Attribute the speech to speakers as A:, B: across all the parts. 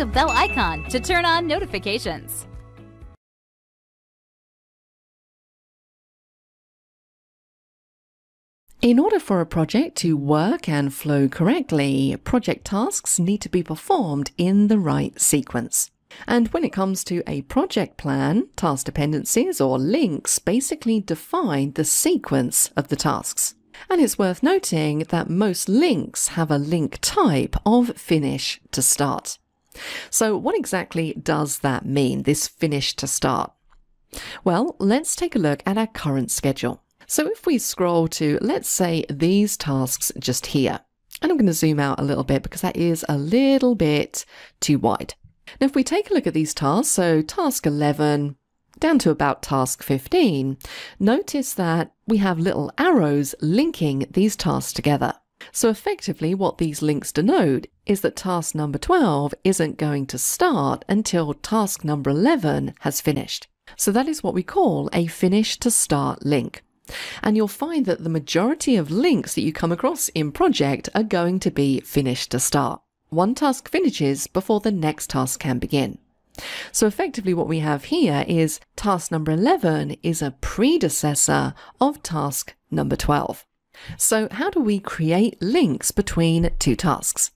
A: the bell icon to turn on notifications.
B: In order for a project to work and flow correctly, project tasks need to be performed in the right sequence. And when it comes to a project plan, task dependencies or links basically define the sequence of the tasks. And it's worth noting that most links have a link type of finish to start. So what exactly does that mean, this finish to start? Well, let's take a look at our current schedule. So if we scroll to, let's say, these tasks just here, and I'm going to zoom out a little bit because that is a little bit too wide. Now, if we take a look at these tasks, so task 11 down to about task 15, notice that we have little arrows linking these tasks together. So effectively what these links denote is that task number 12 isn't going to start until task number 11 has finished. So that is what we call a finish to start link. And you'll find that the majority of links that you come across in project are going to be finish to start. One task finishes before the next task can begin. So effectively what we have here is task number 11 is a predecessor of task number 12. So how do we create links between two tasks?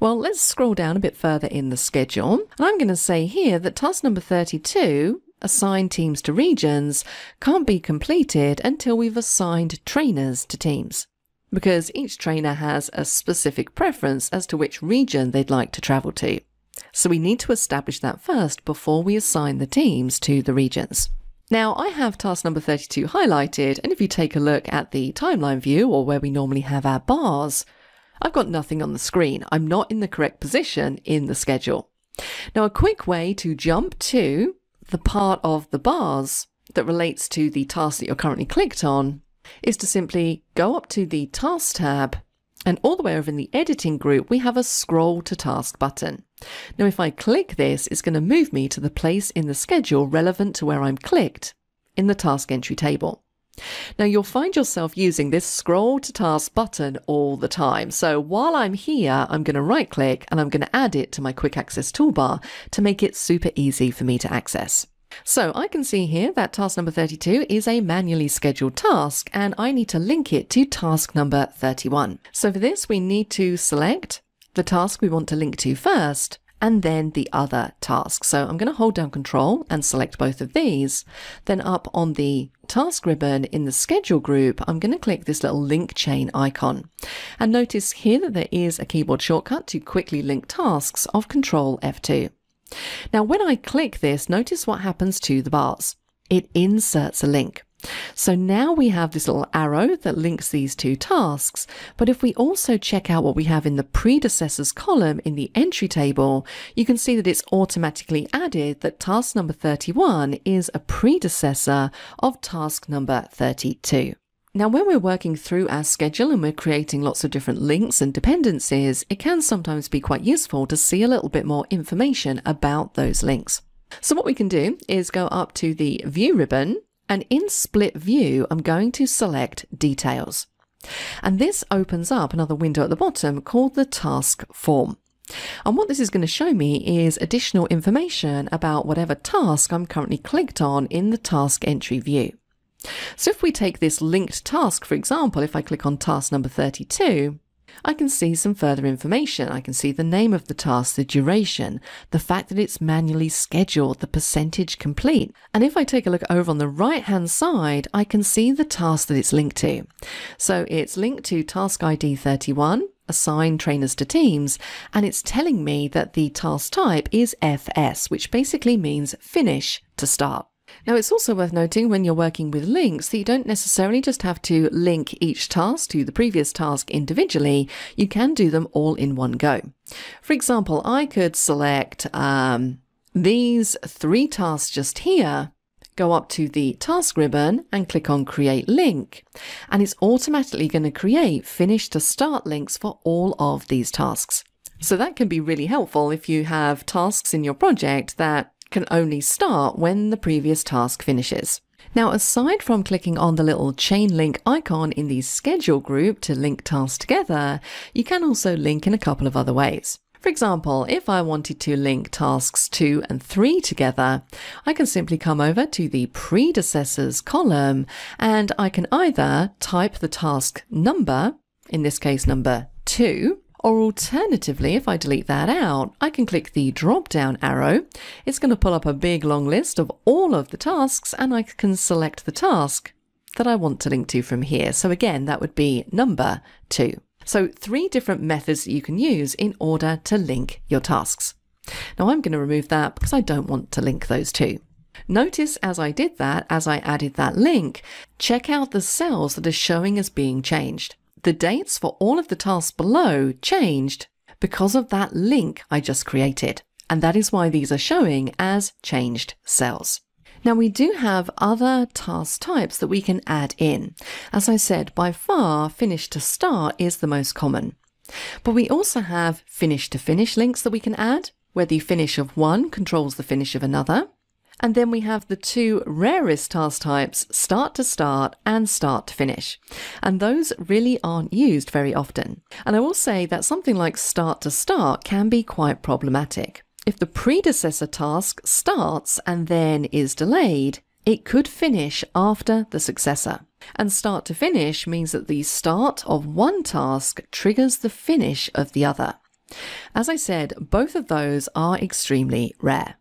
B: Well, let's scroll down a bit further in the schedule. And I'm going to say here that task number 32 assign teams to regions can't be completed until we've assigned trainers to teams. Because each trainer has a specific preference as to which region they'd like to travel to. So we need to establish that first before we assign the teams to the regions. Now I have task number 32 highlighted and if you take a look at the timeline view or where we normally have our bars, I've got nothing on the screen. I'm not in the correct position in the schedule. Now a quick way to jump to the part of the bars that relates to the task that you're currently clicked on is to simply go up to the task tab and all the way over in the editing group, we have a scroll to task button. Now, if I click this, it's going to move me to the place in the schedule relevant to where I'm clicked in the task entry table. Now you'll find yourself using this scroll to task button all the time. So while I'm here, I'm going to right click and I'm going to add it to my quick access toolbar to make it super easy for me to access. So I can see here that task number 32 is a manually scheduled task and I need to link it to task number 31. So for this, we need to select the task we want to link to first and then the other task. So I'm going to hold down control and select both of these. Then up on the task ribbon in the schedule group, I'm going to click this little link chain icon. And notice here that there is a keyboard shortcut to quickly link tasks of control F2. Now, when I click this, notice what happens to the bars. It inserts a link. So now we have this little arrow that links these two tasks. But if we also check out what we have in the predecessors column in the entry table, you can see that it's automatically added that task number 31 is a predecessor of task number 32. Now, when we're working through our schedule and we're creating lots of different links and dependencies, it can sometimes be quite useful to see a little bit more information about those links. So what we can do is go up to the View ribbon and in Split View, I'm going to select Details. And this opens up another window at the bottom called the Task Form. And what this is going to show me is additional information about whatever task I'm currently clicked on in the task entry view. So if we take this linked task, for example, if I click on task number 32, I can see some further information. I can see the name of the task, the duration, the fact that it's manually scheduled, the percentage complete. And if I take a look over on the right hand side, I can see the task that it's linked to. So it's linked to task ID 31, assign trainers to teams, and it's telling me that the task type is FS, which basically means finish to start. Now, it's also worth noting when you're working with links that you don't necessarily just have to link each task to the previous task individually, you can do them all in one go. For example, I could select um, these three tasks just here, go up to the task ribbon and click on create link, and it's automatically going to create finish to start links for all of these tasks. So that can be really helpful if you have tasks in your project that can only start when the previous task finishes. Now, aside from clicking on the little chain link icon in the schedule group to link tasks together, you can also link in a couple of other ways. For example, if I wanted to link tasks 2 and 3 together, I can simply come over to the predecessors column and I can either type the task number, in this case number 2, or alternatively, if I delete that out, I can click the drop down arrow. It's going to pull up a big long list of all of the tasks and I can select the task that I want to link to from here. So again, that would be number two. So three different methods that you can use in order to link your tasks. Now I'm going to remove that because I don't want to link those two. Notice as I did that, as I added that link, check out the cells that are showing as being changed. The dates for all of the tasks below changed because of that link I just created. And that is why these are showing as changed cells. Now we do have other task types that we can add in. As I said, by far finish to start is the most common. But we also have finish to finish links that we can add, where the finish of one controls the finish of another. And then we have the two rarest task types, start to start and start to finish. And those really aren't used very often. And I will say that something like start to start can be quite problematic. If the predecessor task starts and then is delayed, it could finish after the successor. And start to finish means that the start of one task triggers the finish of the other. As I said, both of those are extremely rare.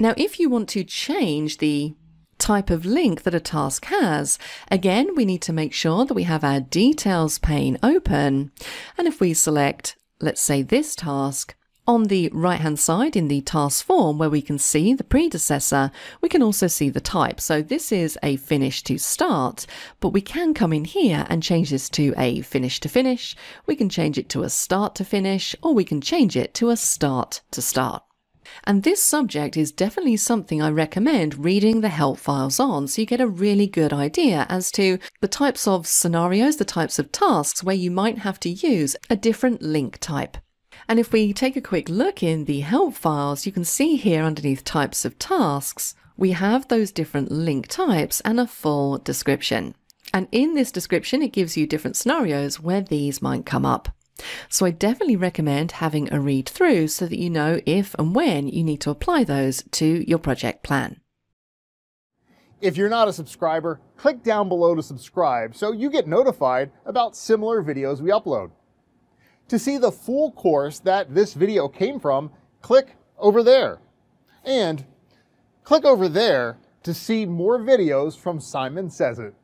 B: Now, if you want to change the type of link that a task has, again, we need to make sure that we have our details pane open. And if we select, let's say this task, on the right hand side in the task form where we can see the predecessor, we can also see the type. So this is a finish to start, but we can come in here and change this to a finish to finish. We can change it to a start to finish, or we can change it to a start to start. And this subject is definitely something I recommend reading the help files on so you get a really good idea as to the types of scenarios, the types of tasks where you might have to use a different link type. And if we take a quick look in the help files, you can see here underneath types of tasks, we have those different link types and a full description. And in this description, it gives you different scenarios where these might come up. So I definitely recommend having a read through so that you know if and when you need to apply those to your project plan.
C: If you're not a subscriber, click down below to subscribe so you get notified about similar videos we upload. To see the full course that this video came from, click over there. And click over there to see more videos from Simon Sez IT.